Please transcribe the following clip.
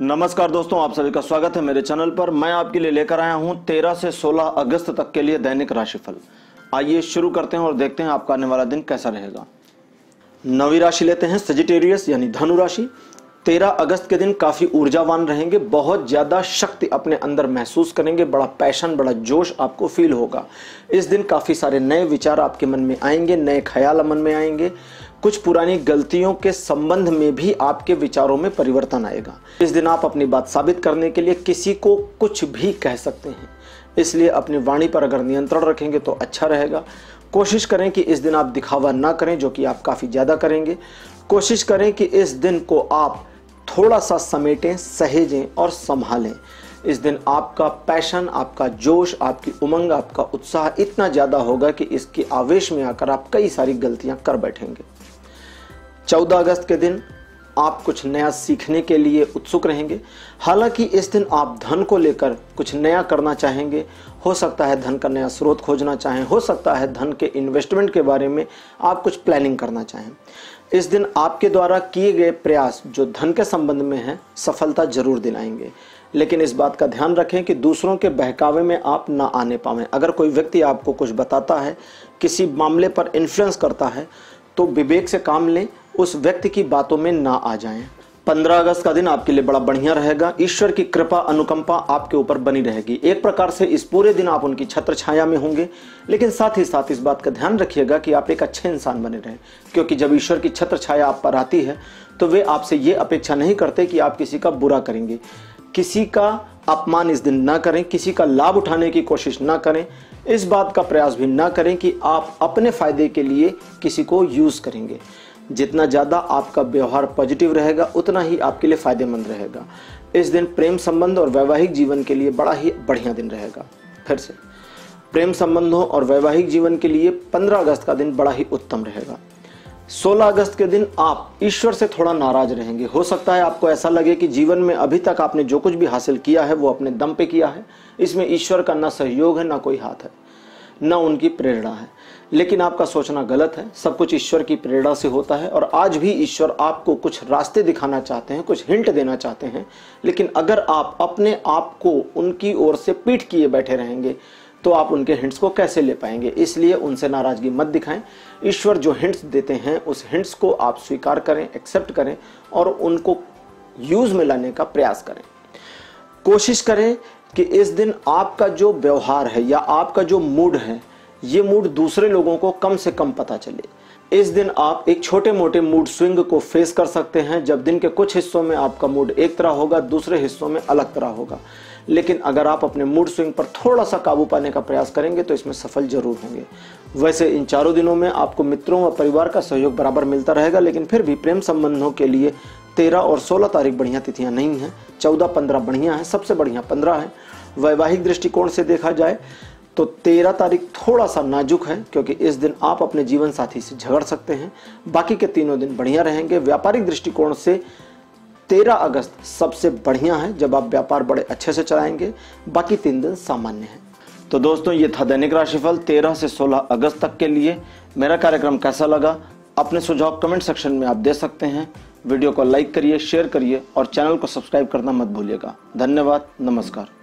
नमस्कार दोस्तों, आप सभी का स्वागत है मेरे चैनल पर। मैं आपके लिए लेकर आया हूँ 13 से 16 अगस्त तक के लिए दैनिक राशिफल। आइए शुरू करते हैं और देखते हैं आपका आने वाला दिन कैसा रहेगा। नवी राशि लेते हैं सजिटेरियस यानी धनु राशि। 13 अगस्त के दिन काफ़ी ऊर्जावान रहेंगे, बहुत ज़्यादा शक्ति अपने अंदर महसूस करेंगे, बड़ा पैशन, बड़ा जोश आपको फील होगा। इस दिन काफ़ी सारे नए विचार आपके मन में आएँगे, नए ख्याल मन में आएँगे। कुछ पुरानी गलतियों के संबंध में भी आपके विचारों में परिवर्तन आएगा। इस दिन आप अपनी बात साबित करने के लिए किसी को कुछ भी कह सकते हैं। इसलिए अपनी वाणी पर अगर नियंत्रण रखेंगे तो अच्छा रहेगा। कोशिश करें कि इस दिन आप दिखावा ना करें, जो कि आप काफ़ी ज़्यादा करेंगे। कोशिश करें कि इस दिन को आप थोड़ा सा समेटें, सहेजें और संभालें। इस दिन आपका पैशन, आपका जोश, आपकी उमंग, आपका उत्साह इतना ज़्यादा होगा कि इसके आवेश में आकर आप कई सारी गलतियाँ कर बैठेंगे। 14 अगस्त के दिन आप कुछ नया सीखने के लिए उत्सुक रहेंगे। हालाँकि इस दिन आप धन को लेकर कुछ नया करना चाहेंगे। हो सकता है धन का नया स्रोत खोजना चाहें। हो सकता है धन के इन्वेस्टमेंट के बारे में आप कुछ प्लानिंग करना चाहें। इस दिन आपके द्वारा किए गए प्रयास जो धन के संबंध में है, सफलता ज़रूर दिलाएँगे। लेकिन इस बात का ध्यान रखें कि दूसरों के बहकावे में आप ना आने पावें। अगर कोई व्यक्ति आपको कुछ बताता है, किसी मामले पर इन्फ्लुएंस करता है तो विवेक से काम लें उस व्यक्ति की बातों में ना आ जाएँ। 15 अगस्त का दिन आपके लिए बड़ा बढ़िया रहेगा। ईश्वर की कृपा, अनुकंपा आपके ऊपर बनी रहेगी। एक प्रकार से इस पूरे दिन आप उनकी छत्र छाया में होंगे। लेकिन साथ ही साथ इस बात का ध्यान रखिएगा कि आप एक अच्छे इंसान बने रहें। क्योंकि जब ईश्वर की छत्र छाया आप पर आती है तो वे आपसे ये अपेक्षा नहीं करते कि आप किसी का बुरा करेंगे। किसी का अपमान इस दिन ना करें। किसी का लाभ उठाने की कोशिश ना करें। इस बात का प्रयास भी ना करें कि आप अपने फ़ायदे के लिए किसी को यूज़ करेंगे। जितना ज़्यादा आपका व्यवहार पॉजिटिव रहेगा, उतना ही आपके लिए फ़ायदेमंद रहेगा। इस दिन प्रेम संबंध और वैवाहिक जीवन के लिए बड़ा ही बढ़िया दिन रहेगा। फिर से, प्रेम संबंधों और वैवाहिक जीवन के लिए 15 अगस्त का दिन बड़ा ही उत्तम रहेगा। 16 अगस्त के दिन आप ईश्वर से थोड़ा नाराज़ रहेंगे। हो सकता है आपको ऐसा लगे कि जीवन में अभी तक आपने जो कुछ भी हासिल किया है, वो अपने दम पे किया है। इसमें ईश्वर का ना सहयोग है, ना कोई हाथ है, ना उनकी प्रेरणा है। लेकिन आपका सोचना गलत है। सब कुछ ईश्वर की प्रेरणा से होता है और आज भी ईश्वर आपको कुछ रास्ते दिखाना चाहते हैं, कुछ हिंट देना चाहते हैं। लेकिन अगर आप अपने आप को उनकी ओर से पीठ किए बैठे रहेंगे तो आप उनके हिंट्स को कैसे ले पाएँगे? इसलिए उनसे नाराज़गी मत दिखाएँ। ईश्वर जो हिंट्स देते हैं, उस हिंट्स को आप स्वीकार करें, एक्सेप्ट करें और उनको यूज़ में लाने का प्रयास करें। कोशिश करें कि इस दिन आपका जो व्यवहार है या आपका जो मूड है ये मूड दूसरे लोगों को कम से कम पता चले। इस दिन आप एक छोटे मोटे मूड स्विंग को फेस कर सकते हैं, जब दिन के कुछ हिस्सों में आपका मूड एक तरह होगा, दूसरे हिस्सों में अलग तरह होगा। लेकिन अगर आप अपने मूड स्विंग पर थोड़ा सा काबू पाने का प्रयास करेंगे तो इसमें सफल ज़रूर होंगे। वैसे इन चारों दिनों में आपको मित्रों व परिवार का सहयोग बराबर मिलता रहेगा, लेकिन फिर भी प्रेम संबंधों के लिए तेरह और सोलह तारीख बढ़िया तिथियाँ नहीं हैं। चौदह, पंद्रह बढ़िया है, सबसे बढ़िया पंद्रह है। वैवाहिक दृष्टिकोण से देखा जाए तो तेरह तारीख थोड़ा सा नाजुक है, क्योंकि इस दिन आप अपने जीवन साथी से झगड़ सकते हैं। बाकी के तीनों दिन बढ़िया रहेंगे। व्यापारिक दृष्टिकोण से तेरह अगस्त सबसे बढ़िया है, जब आप व्यापार बड़े अच्छे से चलाएँगे। बाकी तीन दिन सामान्य है। तो दोस्तों, ये था दैनिक राशिफल 13 से 16 अगस्त तक के लिए। मेरा कार्यक्रम कैसा लगा? अपने सुझाव कमेंट सेक्शन में आप दे सकते हैं। वीडियो को लाइक करिए, शेयर करिए और चैनल को सब्सक्राइब करना मत भूलिएगा। धन्यवाद, नमस्कार।